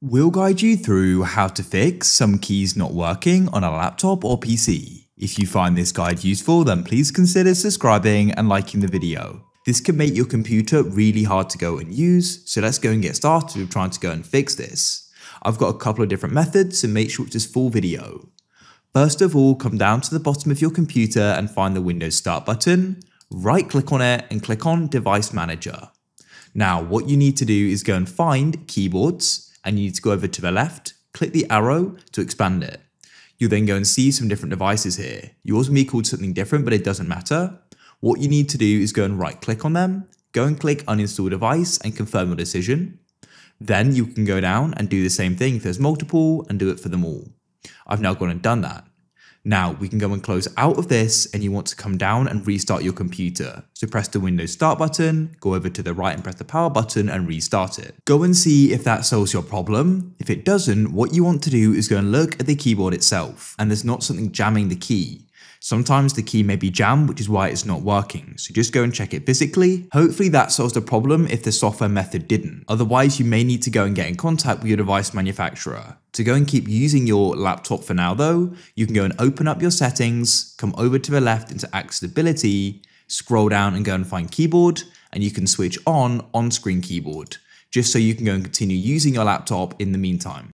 We'll guide you through how to fix some keys not working on a laptop or PC. If you find this guide useful, then please consider subscribing and liking the video. This can make your computer really hard to go and use, so let's go and get started with trying to go and fix this. I've got a couple of different methods, so make sure it's this full video. First of all, come down to the bottom of your computer and find the Windows Start button, right click on it and click on Device Manager. Now, what you need to do is go and find Keyboards, and you need to go over to the left, click the arrow to expand it. You'll then go and see some different devices here. Yours may be called something different, but it doesn't matter. What you need to do is go and right click on them, go and click uninstall device and confirm your decision. Then you can go down and do the same thing if there's multiple and do it for them all. I've now gone and done that. Now we can go and close out of this and you want to come down and restart your computer. So press the Windows Start button, go over to the right and press the power button and restart it. Go and see if that solves your problem. If it doesn't, what you want to do is go and look at the keyboard itself and there's not something jamming the key. Sometimes the key may be jammed, which is why it's not working, so just go and check it physically. Hopefully that solves the problem if the software method didn't. Otherwise, you may need to go and get in contact with your device manufacturer. To go and keep using your laptop for now though, you can go and open up your settings, come over to the left into accessibility, scroll down and go and find keyboard, and you can switch on on-screen keyboard, just so you can go and continue using your laptop in the meantime.